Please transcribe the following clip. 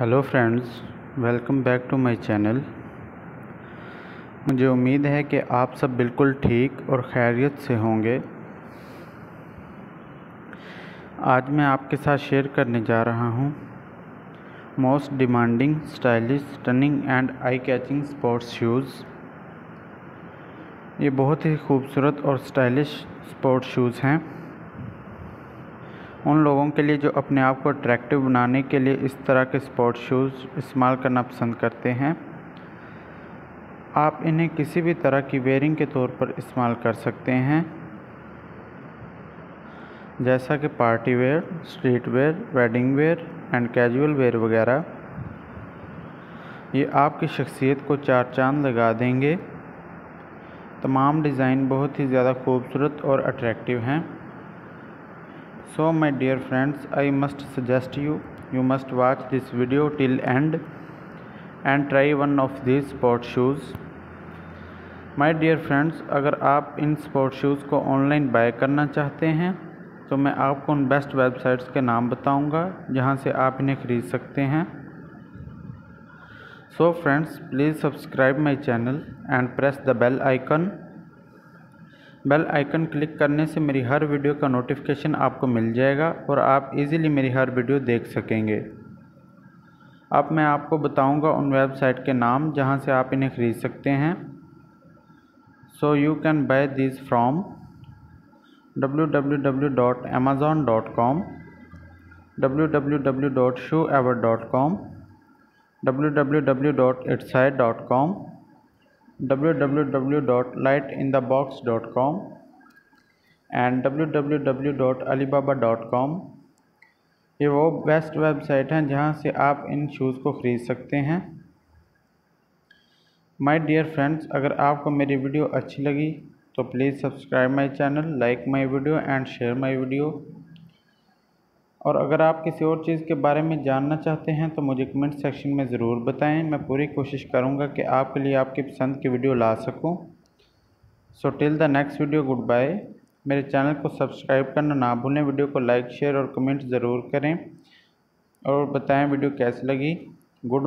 Hello friends welcome back to my channel मुझे उम्मीद है कि आप सब बिल्कुल ठीक और खैरियत से होंगे। आज मैं आपके साथ शेयर करने जा रहा हूँ। Most demanding stylish stunning and eye catching sports shoes ये बहुत ही खूबसूरत और स्टाइलिश स्पोर्ट्स शूज़ हैं। उन लोगों के लिए जो अपने आप को अट्रैक्टिव बनाने के लिए इस तरह के स्पोर्ट शूज़ इस्तेमाल करना पसंद करते हैं, आप इन्हें किसी भी तरह की वेयरिंग के तौर पर इस्तेमाल कर सकते हैं। जैसा कि party wear street wear wedding wear and casual wear वगैरह, ये आपकी शख्सियत को चार चाँद लगा देंगे। तमाम डिज़ाइन बहुत ही ज़्यादा खूबसूरत और अट्रैक्टिव हैं। So, my dear friends, i must suggest you you must watch this video till end and try one of these sport shoes. My dear friends, अगर आप इन स्पोर्ट शूज़ को ऑनलाइन बाय करना चाहते हैं तो मैं आपको उन बेस्ट वेबसाइट्स के नाम बताऊँगा, जहाँ से आप इन्हें ख़रीद सकते हैं। So friends please subscribe my channel and press the bell icon bell icon click करने से मेरी हर वीडियो का नोटिफिकेशन आपको मिल जाएगा और आप इजीली मेरी हर वीडियो देख सकेंगे। अब मैं आपको बताऊँगा उन वेबसाइट के नाम जहाँ से आप इन्हें ख़रीद सकते हैं। So you can buy this from W W W www.lightinthebox.com and www.alibaba.com ये वो बेस्ट वेबसाइट हैं जहाँ से आप इन शूज़ को ख़रीद सकते हैं। माय डियर फ्रेंड्स अगर आपको मेरी वीडियो अच्छी लगी तो please subscribe my channel like my video and share my video और अगर आप किसी और चीज़ के बारे में जानना चाहते हैं तो मुझे कमेंट सेक्शन में ज़रूर बताएँ। मैं पूरी कोशिश करूँगा कि आपके लिए आपकी पसंद की वीडियो ला सकूँ। So till the next video good bye मेरे चैनल को सब्सक्राइब करना ना भूलें। वीडियो को लाइक, शेयर और कमेंट ज़रूर करें। और बताएँ वीडियो कैसी लगी। गुड